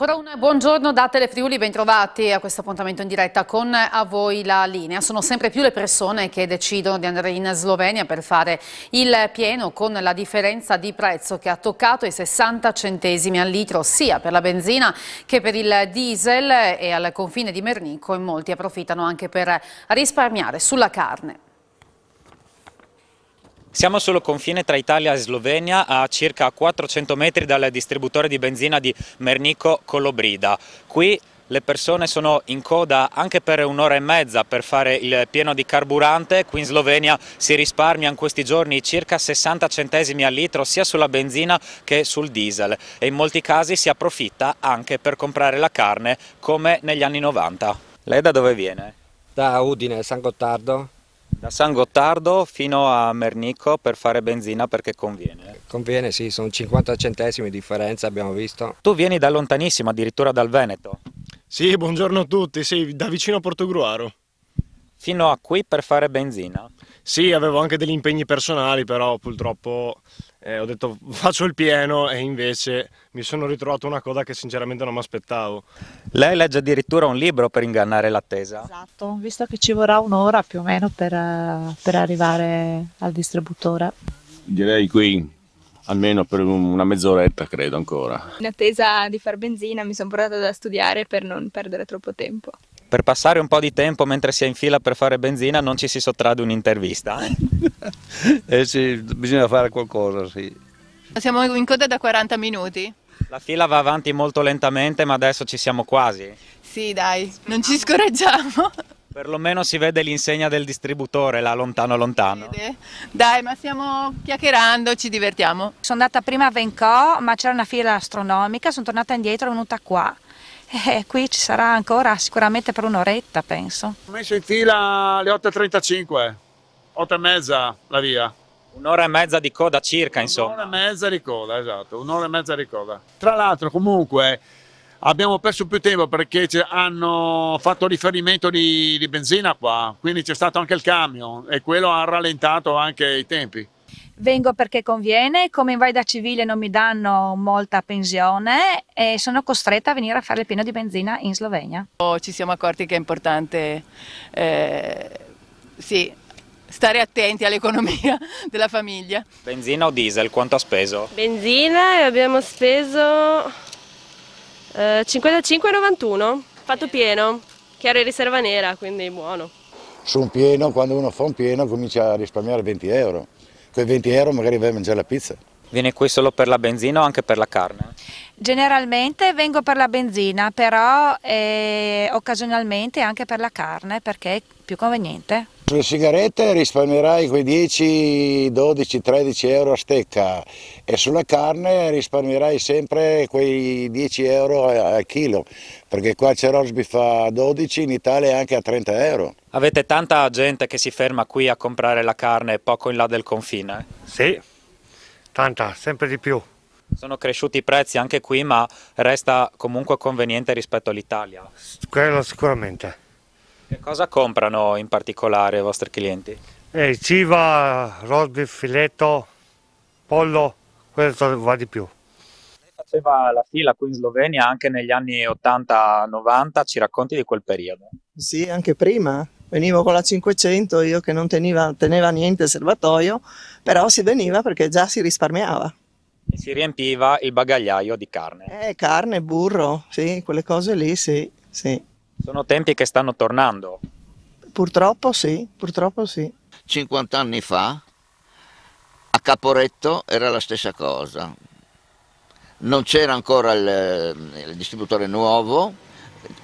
Ancora un buongiorno da Telefriuli, bentrovati a questo appuntamento in diretta con a voi la linea. Sono sempre più le persone che decidono di andare in Slovenia per fare il pieno con la differenza di prezzo che ha toccato i 60 centesimi al litro sia per la benzina che per il diesel e al confine di Mernico e molti approfittano anche per risparmiare sulla carne. Siamo sul confine tra Italia e Slovenia a circa 400 metri dal distributore di benzina di Mernico Colobrida. Qui le persone sono in coda anche per un'ora e mezza per fare il pieno di carburante. Qui in Slovenia si risparmia in questi giorni circa 60 centesimi al litro sia sulla benzina che sul diesel e in molti casi si approfitta anche per comprare la carne come negli anni 90. Lei da dove viene? Da Udine, San Gottardo. Da San Gottardo fino a Mernico per fare benzina perché conviene. Conviene, sì, sono 50 centesimi di differenza, abbiamo visto. Tu vieni da lontanissimo, addirittura dal Veneto. Sì, buongiorno a tutti, sì, da vicino a Portogruaro. Fino a qui per fare benzina? Sì, avevo anche degli impegni personali, però purtroppo eh, ho detto faccio il pieno e invece mi sono ritrovato una coda che sinceramente non mi aspettavo. Lei legge addirittura un libro per ingannare l'attesa? Esatto, visto che ci vorrà un'ora più o meno per, per arrivare al distributore. Direi qui almeno per una mezz'oretta credo ancora. In attesa di far benzina mi sono portata da studiare per non perdere troppo tempo. Per passare un po' di tempo mentre si è in fila per fare benzina non ci si sottrae un'intervista. Eh? eh sì, bisogna fare qualcosa, sì. Siamo in coda da 40 minuti. La fila va avanti molto lentamente ma adesso ci siamo quasi. Sì dai, non ci scoraggiamo. Perlomeno si vede l'insegna del distributore là lontano lontano. Dai, ma stiamo chiacchierando, ci divertiamo. Sono andata prima a Vencò, ma c'era una fila astronomica, sono tornata indietro e venuta qua. E qui ci sarà ancora sicuramente per un'oretta, penso. Ho messo in fila alle 8.35, 8 e mezza la via. Un'ora e mezza di coda circa, insomma. Un'ora e mezza di coda, esatto, un'ora e mezza di coda. Tra l'altro, comunque, abbiamo perso più tempo perché hanno fatto riferimento di, di benzina qua, quindi c'è stato anche il camion e quello ha rallentato anche i tempi. Vengo perché conviene, come in Vaida Civile non mi danno molta pensione e sono costretta a venire a fare il pieno di benzina in Slovenia. Oh, ci siamo accorti che è importante eh, sì, stare attenti all'economia della famiglia. Benzina o diesel, quanto ha speso? Benzina abbiamo speso eh, 55,91, fatto pieno, chiaro riserva nera, quindi buono. Su un pieno, quando uno fa un pieno comincia a risparmiare 20 euro quei 20 euro magari vai a mangiare la pizza. Vieni qui solo per la benzina o anche per la carne? Generalmente vengo per la benzina, però eh, occasionalmente anche per la carne perché è più conveniente. Sulle sigarette risparmierai quei 10, 12, 13 euro a stecca e sulla carne risparmierai sempre quei 10 euro al chilo, perché qua c'è Rosbif a 12, in Italia anche a 30 euro. Avete tanta gente che si ferma qui a comprare la carne poco in là del confine? Sì, tanta, sempre di più. Sono cresciuti i prezzi anche qui, ma resta comunque conveniente rispetto all'Italia. Quello sicuramente. Che cosa comprano in particolare i vostri clienti? Eh, civa, rosbif, filetto, pollo, questo va di più. Lei faceva la fila qui in Slovenia anche negli anni 80-90, ci racconti di quel periodo? Sì, anche prima. Venivo con la 500, io che non teneva, teneva niente il serbatoio, però si veniva perché già si risparmiava. E si riempiva il bagagliaio di carne? Eh, carne, burro, sì, quelle cose lì, sì, sì. Sono tempi che stanno tornando. Purtroppo sì, purtroppo sì. 50 anni fa a Caporetto era la stessa cosa. Non c'era ancora il, il distributore nuovo,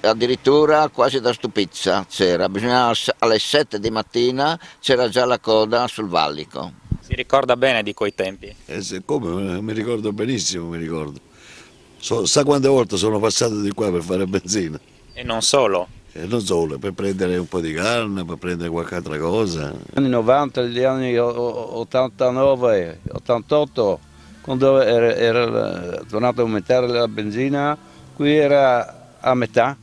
addirittura quasi da stupizza c'era, bisognava alle 7 di mattina c'era già la coda sul vallico. Si ricorda bene di quei tempi? Eh, come? Mi ricordo benissimo, mi ricordo. So, sa quante volte sono passato di qua per fare benzina? E non solo? E non solo, per prendere un po' di carne, per prendere qualche altra cosa. Negli anni 90, gli anni 89, 88, quando era, era tornato a aumentare la benzina, qui era a metà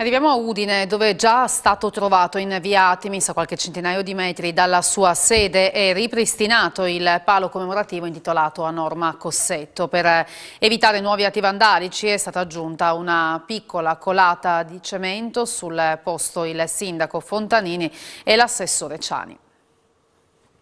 Arriviamo a Udine dove è già stato trovato in via Atimis a qualche centinaio di metri dalla sua sede e ripristinato il palo commemorativo intitolato a Norma Cossetto. Per evitare nuovi atti vandalici è stata aggiunta una piccola colata di cemento sul posto il sindaco Fontanini e l'assessore Ciani.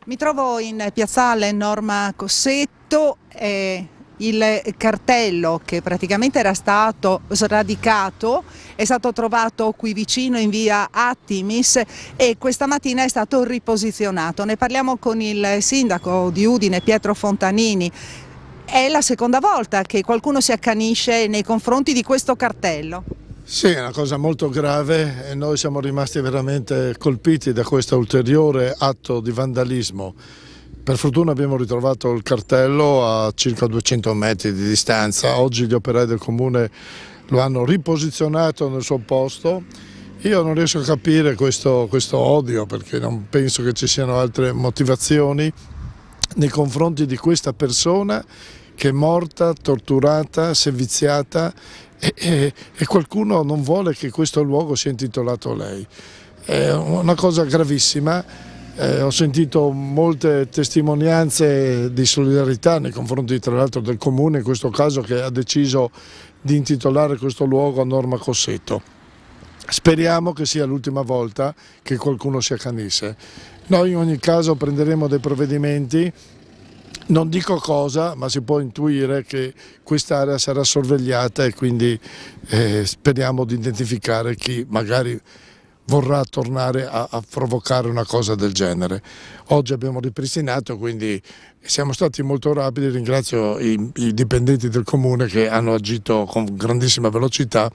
Mi trovo in piazzale Norma Cossetto e il cartello che praticamente era stato sradicato è stato trovato qui vicino in via Attimis e questa mattina è stato riposizionato. Ne parliamo con il sindaco di Udine Pietro Fontanini. È la seconda volta che qualcuno si accanisce nei confronti di questo cartello. Sì, è una cosa molto grave e noi siamo rimasti veramente colpiti da questo ulteriore atto di vandalismo. Per fortuna abbiamo ritrovato il cartello a circa 200 metri di distanza, oggi gli operai del comune lo hanno riposizionato nel suo posto. Io non riesco a capire questo, questo odio perché non penso che ci siano altre motivazioni nei confronti di questa persona che è morta, torturata, seviziata e, e, e, qualcuno non vuole che questo luogo sia intitolato a lei. È una cosa gravissima eh, ho sentito molte testimonianze di solidarietà nei confronti tra l'altro del comune in questo caso che ha deciso di intitolare questo luogo a Norma Cossetto. Speriamo che sia l'ultima volta che qualcuno si accanisse. Noi in ogni caso prenderemo dei provvedimenti non dico cosa, ma si può intuire che quest'area sarà sorvegliata e quindi eh, speriamo di identificare chi magari vorrà tornare a, a, provocare una cosa del genere. Oggi abbiamo ripristinato, quindi siamo stati molto rapidi, ringrazio i, i dipendenti del comune che hanno agito con grandissima velocità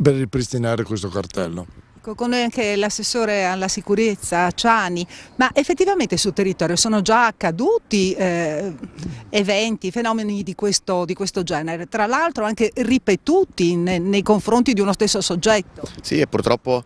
per ripristinare questo cartello. Con noi anche l'assessore alla sicurezza Ciani, ma effettivamente sul territorio sono già accaduti eh, eventi, fenomeni di questo, di questo, genere, tra l'altro anche ripetuti nei, nei confronti di uno stesso soggetto? Sì, e purtroppo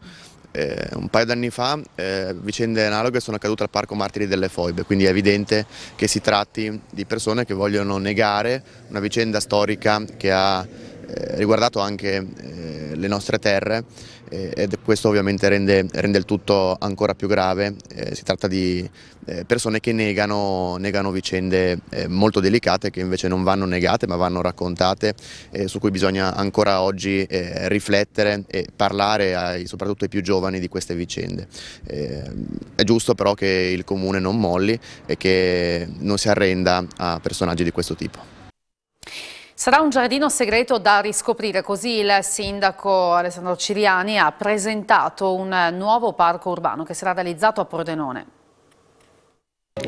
eh, un paio d'anni fa eh, vicende analoghe sono accadute al Parco Martiri delle Foibe, quindi è evidente che si tratti di persone che vogliono negare una vicenda storica che ha eh, riguardato anche eh, le nostre terre ed questo ovviamente rende, rende, il tutto ancora più grave. Eh, si tratta di eh, persone che negano, negano vicende eh, molto delicate che invece non vanno negate ma vanno raccontate, eh, su cui bisogna ancora oggi eh, riflettere e parlare ai, soprattutto ai più giovani di queste vicende. è giusto però che il comune non molli e che non si arrenda a personaggi di questo tipo. Sarà un giardino segreto da riscoprire, così il sindaco Alessandro Ciriani ha presentato un nuovo parco urbano che sarà realizzato a Pordenone.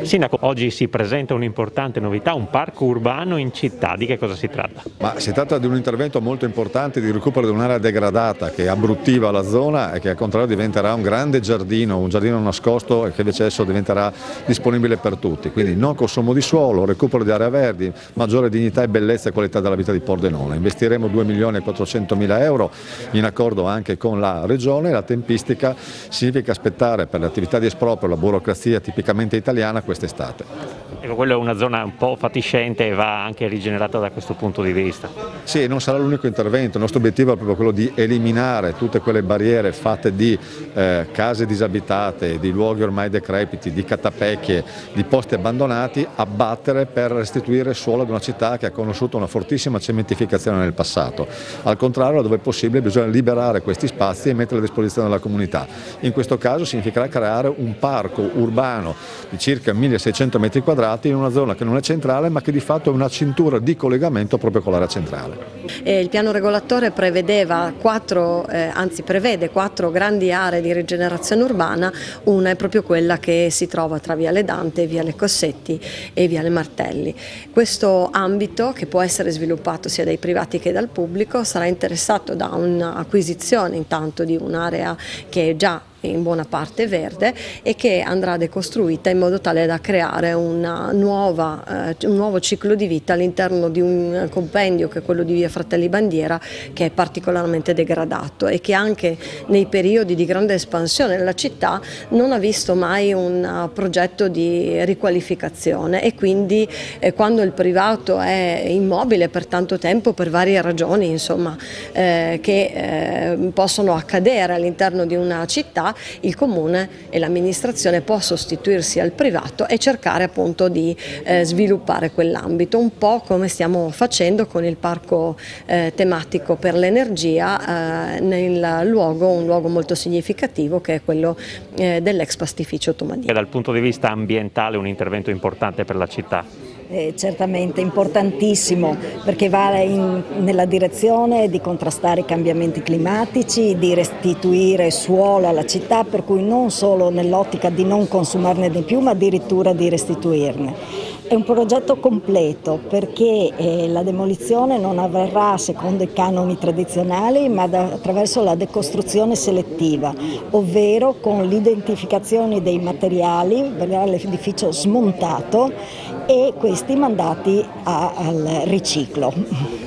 Sindaco, oggi si presenta un'importante novità, un parco urbano in città, di che cosa si tratta? Ma si tratta di un intervento molto importante di recupero di un'area degradata che abbruttiva la zona e che al contrario diventerà un grande giardino, un giardino nascosto e che invece adesso diventerà disponibile per tutti, quindi non consumo di suolo, recupero di aree verdi, maggiore dignità e bellezza e qualità della vita di Pordenone. Investiremo 2 milioni e 400 mila euro in accordo anche con la regione, la tempistica significa aspettare per le attività di esproprio, la burocrazia tipicamente italiana italiana quest'estate. Ecco, quella è una zona un po' fatiscente e va anche rigenerata da questo punto di vista. Sì, non sarà l'unico intervento, il nostro obiettivo è proprio quello di eliminare tutte quelle barriere fatte di eh, case disabitate, di luoghi ormai decrepiti, di catapecchie, di posti abbandonati, abbattere per restituire suolo ad una città che ha conosciuto una fortissima cementificazione nel passato. Al contrario, dove è possibile bisogna liberare questi spazi e metterli a disposizione della comunità. In questo caso significherà creare un parco urbano di circa 1600 metri quadrati in una zona che non è centrale ma che di fatto è una cintura di collegamento proprio con l'area centrale. Eh, il piano regolatore prevedeva quattro, eh, anzi prevede quattro grandi aree di rigenerazione urbana, una è proprio quella che si trova tra Viale Dante, Viale Cossetti e Viale Martelli. Questo ambito che può essere sviluppato sia dai privati che dal pubblico sarà interessato da un'acquisizione intanto di un'area che è già in buona parte verde e che andrà decostruita in modo tale da creare nuova, eh, un nuovo ciclo di vita all'interno di un compendio che è quello di Via Fratelli Bandiera che è particolarmente degradato e che anche nei periodi di grande espansione della città non ha visto mai un progetto di riqualificazione. E quindi eh, quando il privato è immobile per tanto tempo per varie ragioni insomma, eh, che eh, possono accadere all'interno di una città, il comune e l'amministrazione può sostituirsi al privato e cercare appunto di eh, sviluppare quell'ambito, un po' come stiamo facendo con il parco eh, tematico per l'energia eh, nel luogo, un luogo molto significativo che è quello eh, dell'ex pastificio Tomani. E dal punto di vista ambientale un intervento importante per la città? Eh, certamente importantissimo perché va in, nella direzione di contrastare i cambiamenti climatici, di restituire suolo alla città, per cui non solo nell'ottica di non consumarne di più ma addirittura di restituirne. È un progetto completo perché eh, la demolizione non avverrà secondo i canoni tradizionali ma da, attraverso la decostruzione selettiva, ovvero con l'identificazione dei materiali, verrà l'edificio smontato e questi mandati a, al riciclo.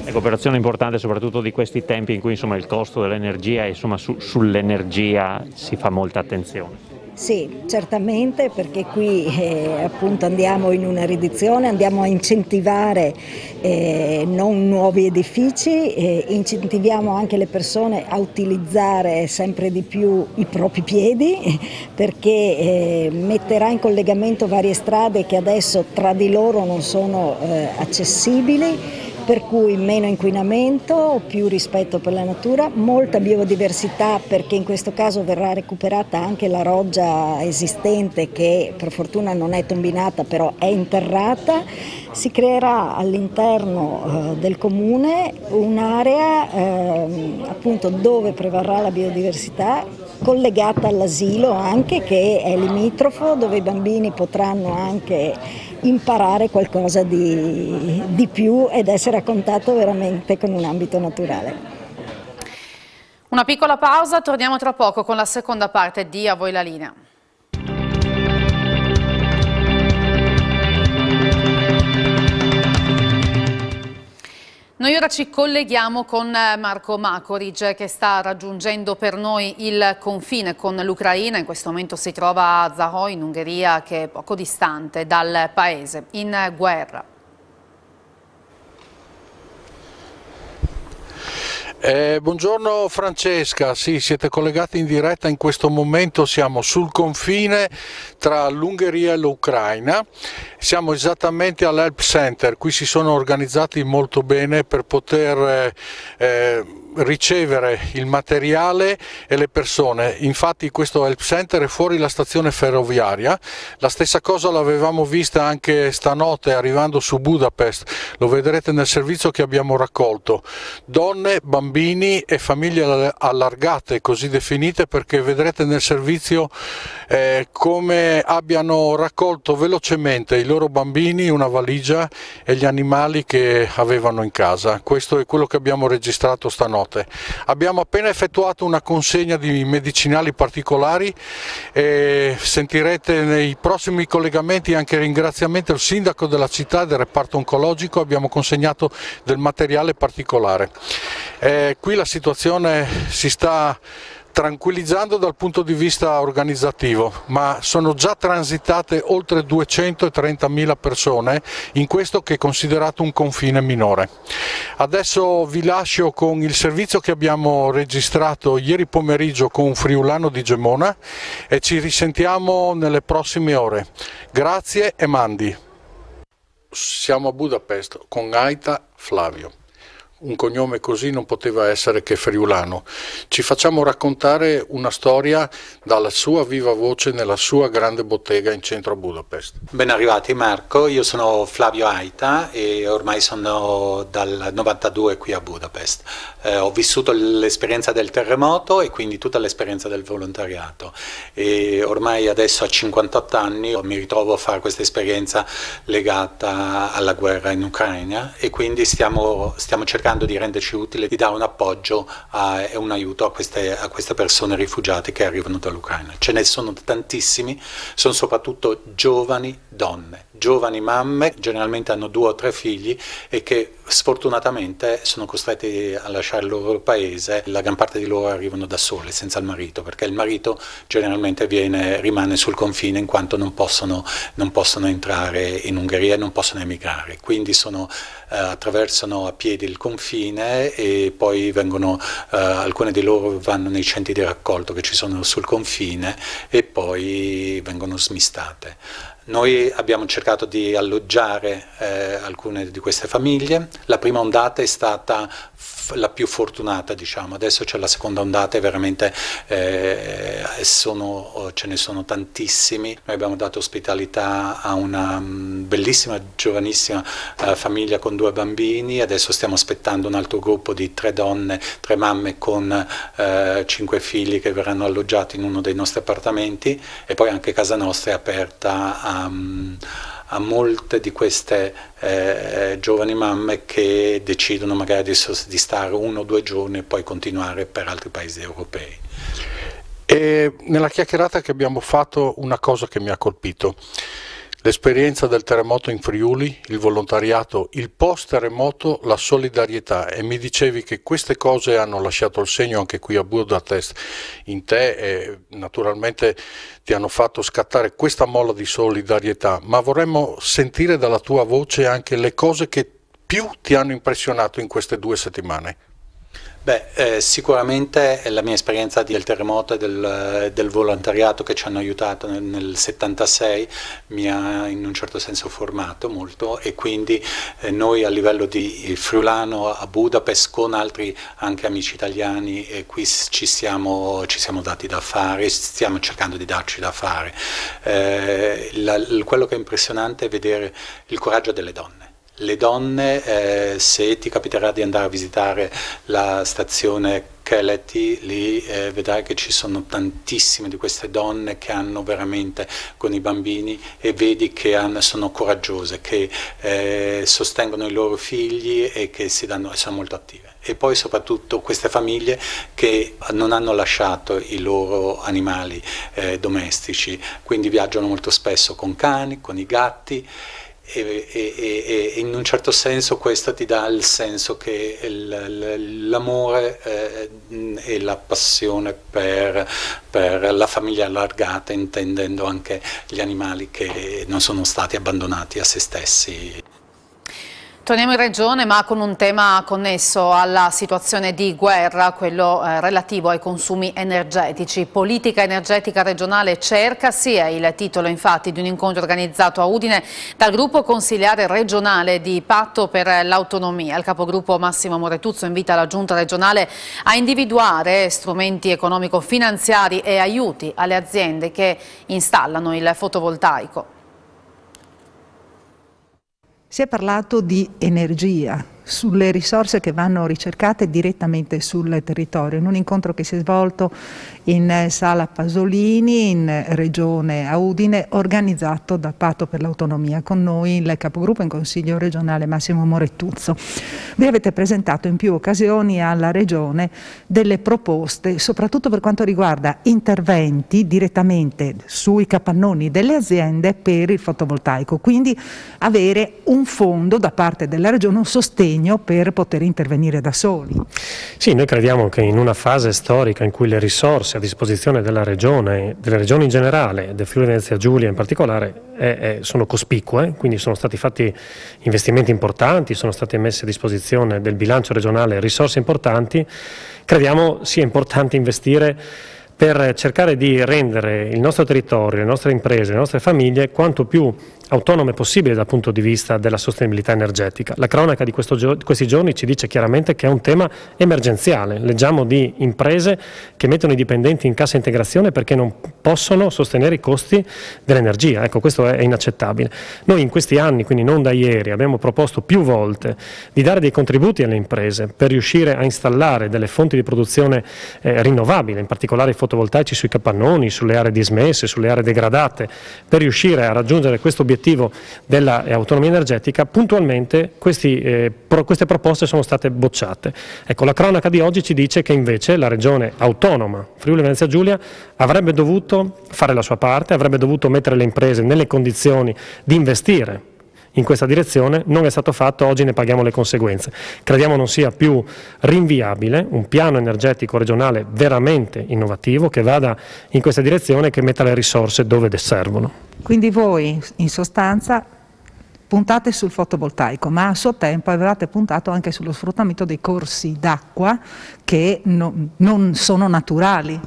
Ecco, operazione importante soprattutto di questi tempi in cui insomma, il costo dell'energia e su, sull'energia si fa molta attenzione. Sì, certamente perché qui eh, appunto andiamo in una riduzione, andiamo a incentivare eh, non nuovi edifici, eh, incentiviamo anche le persone a utilizzare sempre di più i propri piedi perché eh, metterà in collegamento varie strade che adesso tra di loro non sono eh, accessibili per cui meno inquinamento, più rispetto per la natura, molta biodiversità perché in questo caso verrà recuperata anche la roggia esistente che per fortuna non è tombinata però è interrata, si creerà all'interno eh, del comune un'area eh, appunto dove prevarrà la biodiversità collegata all'asilo anche che è limitrofo dove i bambini potranno anche imparare qualcosa di, di più ed essere a contatto veramente con un ambito naturale. Una piccola pausa, torniamo tra poco con la seconda parte di A voi la linea. Noi ora ci colleghiamo con eh, Marco Makoric che sta raggiungendo per noi il confine con l'Ucraina, in questo momento si trova a Zahoy in Ungheria che è poco distante dal paese, in guerra. Eh, buongiorno Francesca, sì, siete collegati in diretta in questo momento, siamo sul confine tra l'Ungheria e l'Ucraina, siamo esattamente all'Help Center, qui si sono organizzati molto bene per poter eh, ricevere il materiale e le persone. Infatti questo help center è fuori la stazione ferroviaria, la stessa cosa l'avevamo vista anche stanotte arrivando su Budapest, lo vedrete nel servizio che abbiamo raccolto. Donne, bambini e famiglie allargate, così definite, perché vedrete nel servizio eh, come abbiano raccolto velocemente i loro bambini, una valigia e gli animali che avevano in casa. Questo è quello che abbiamo registrato stanotte note. Abbiamo appena effettuato una consegna di medicinali particolari e sentirete nei prossimi collegamenti anche ringraziamento al sindaco della città del reparto oncologico, abbiamo consegnato del materiale particolare. Eh, qui la situazione si sta tranquillizzando dal punto di vista organizzativo, ma sono già transitate oltre 230.000 persone in questo che è considerato un confine minore. Adesso vi lascio con il servizio che abbiamo registrato ieri pomeriggio con un friulano di Gemona e ci risentiamo nelle prossime ore. Grazie e mandi. Siamo a Budapest con Aita Flavio un cognome così non poteva essere che friulano. Ci facciamo raccontare una storia dalla sua viva voce nella sua grande bottega in centro a Budapest. Ben arrivati Marco, io sono Flavio Aita e ormai sono dal 92 qui a Budapest. Eh, ho vissuto l'esperienza del terremoto e quindi tutta l'esperienza del volontariato e ormai adesso a 58 anni mi ritrovo a fare questa esperienza legata alla guerra in Ucraina e quindi stiamo, stiamo cercando cercando di renderci utile, di dare un appoggio e un aiuto a queste, a queste persone rifugiate che arrivano dall'Ucraina. Ce ne sono tantissimi, sono soprattutto giovani donne giovani mamme, generalmente hanno due o tre figli e che sfortunatamente sono costretti a lasciare il loro paese, la gran parte di loro arrivano da sole, senza il marito, perché il marito generalmente viene, rimane sul confine in quanto non possono, non possono entrare in Ungheria e non possono emigrare, quindi sono, eh, attraversano a piedi il confine e poi vengono, eh, alcune di loro vanno nei centri di raccolto che ci sono sul confine e poi vengono smistate. Noi abbiamo cercato di alloggiare eh, alcune di queste famiglie, la prima ondata è stata la più fortunata diciamo, adesso c'è la seconda ondata e veramente eh, sono, ce ne sono tantissimi, noi abbiamo dato ospitalità a una mm, bellissima giovanissima uh, famiglia con due bambini, adesso stiamo aspettando un altro gruppo di tre donne, tre mamme con uh, cinque figli che verranno alloggiati in uno dei nostri appartamenti. E poi anche casa nostra è aperta a... Um, a molte di queste eh, giovani mamme che decidono magari di, di stare uno o due giorni e poi continuare per altri paesi europei. E nella chiacchierata che abbiamo fatto una cosa che mi ha colpito, L'esperienza del terremoto in Friuli, il volontariato, il post terremoto, la solidarietà. E mi dicevi che queste cose hanno lasciato il segno anche qui a Budapest. In te e naturalmente ti hanno fatto scattare questa molla di solidarietà, ma vorremmo sentire dalla tua voce anche le cose che più ti hanno impressionato in queste due settimane. Beh, eh, sicuramente la mia esperienza del terremoto e del, del, volontariato che ci hanno aiutato nel, nel 76 mi ha in un certo senso formato molto e quindi eh, noi a livello di Friulano a Budapest con altri anche amici italiani eh, qui ci siamo, ci siamo, dati da fare, stiamo cercando di darci da fare. Eh, la, quello che è impressionante è vedere il coraggio delle donne le donne, eh, se ti capiterà di andare a visitare la stazione Keleti, lì eh, vedrai che ci sono tantissime di queste donne che hanno veramente con i bambini e vedi che hanno, sono coraggiose, che eh, sostengono i loro figli e che danno, sono molto attive. E poi soprattutto queste famiglie che non hanno lasciato i loro animali eh, domestici, quindi viaggiano molto spesso con cani, con i gatti e, e, e, in un certo senso questo ti dà il senso che l'amore eh, e la passione per, per, la famiglia allargata, intendendo anche gli animali che non sono stati abbandonati a se stessi. Torniamo in regione ma con un tema connesso alla situazione di guerra, quello eh, relativo ai consumi energetici. Politica energetica regionale cercasi è il titolo infatti di un incontro organizzato a Udine dal gruppo consigliare regionale di Patto per l'Autonomia. Il capogruppo Massimo Moretuzzo invita la giunta regionale a individuare strumenti economico-finanziari e aiuti alle aziende che installano il fotovoltaico. Si è parlato di energia, sulle risorse che vanno ricercate direttamente sul territorio, in un incontro che si è svolto in Sala Pasolini, in Regione Audine, organizzato da Patto per l'Autonomia, con noi il capogruppo in Consiglio regionale Massimo Morettuzzo. Vi avete presentato in più occasioni alla Regione delle proposte, soprattutto per quanto riguarda interventi direttamente sui capannoni delle aziende per il fotovoltaico, quindi avere un fondo da parte della Regione, un sostegno impegno per poter intervenire da soli. Sì, noi crediamo che in una fase storica in cui le risorse a disposizione della Regione, delle regioni in generale, del Friuli Venezia Giulia in particolare, eh, eh, sono cospicue, quindi sono stati fatti investimenti importanti, sono state messe a disposizione del bilancio regionale risorse importanti, crediamo sia importante investire per cercare di rendere il nostro territorio, le nostre imprese, le nostre famiglie quanto più autonome possibile dal punto di vista della sostenibilità energetica. La cronaca di, di, questi giorni ci dice chiaramente che è un tema emergenziale. Leggiamo di imprese che mettono i dipendenti in cassa integrazione perché non possono sostenere i costi dell'energia. Ecco, questo è inaccettabile. Noi in questi anni, quindi non da ieri, abbiamo proposto più volte di dare dei contributi alle imprese per riuscire a installare delle fonti di produzione eh, rinnovabili, in particolare i fotovoltaici sui capannoni, sulle aree dismesse, sulle aree degradate, per riuscire a raggiungere questo obiettivo l'obiettivo dell'autonomia energetica, puntualmente questi, eh, pro, queste proposte sono state bocciate. Ecco, la cronaca di oggi ci dice che invece la regione autonoma Friuli Venezia Giulia avrebbe dovuto fare la sua parte, avrebbe dovuto mettere le imprese nelle condizioni di investire in questa direzione, non è stato fatto, oggi ne paghiamo le conseguenze. Crediamo non sia più rinviabile un piano energetico regionale veramente innovativo che vada in questa direzione e che metta le risorse dove servono. Quindi voi in sostanza puntate sul fotovoltaico, ma a suo tempo avevate puntato anche sullo sfruttamento dei corsi d'acqua che no, non sono naturali.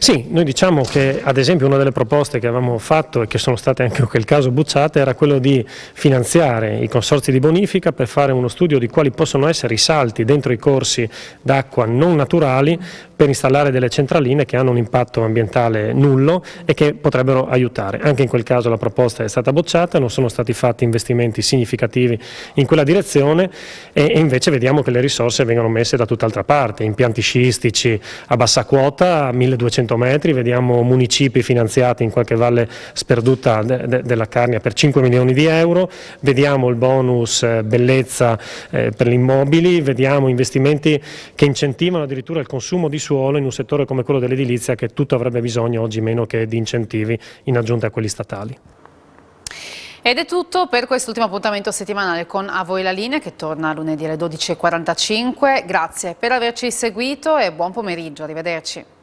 Sì, noi diciamo che ad esempio una delle proposte che avevamo fatto e che sono state anche in quel caso bucciate era quello di finanziare i consorzi di bonifica per fare uno studio di quali possono essere i salti dentro i corsi d'acqua non naturali per installare delle centraline che hanno un impatto ambientale nullo e che potrebbero aiutare. Anche in quel caso la proposta è stata bocciata, non sono stati fatti investimenti investimenti significativi in quella direzione e, invece vediamo che le risorse vengono messe da tutt'altra parte, impianti sciistici a bassa quota, a 1200 metri, vediamo municipi finanziati in qualche valle sperduta de, de, della Carnia per 5 milioni di euro, vediamo il bonus eh, bellezza eh, per gli immobili, vediamo investimenti che incentivano addirittura il consumo di suolo in un settore come quello dell'edilizia che tutto avrebbe bisogno oggi meno che di incentivi in aggiunta a quelli statali. Ed è tutto per quest'ultimo appuntamento settimanale con A Voi la Linea che torna lunedì alle 12.45. Grazie per averci seguito e buon pomeriggio, arrivederci.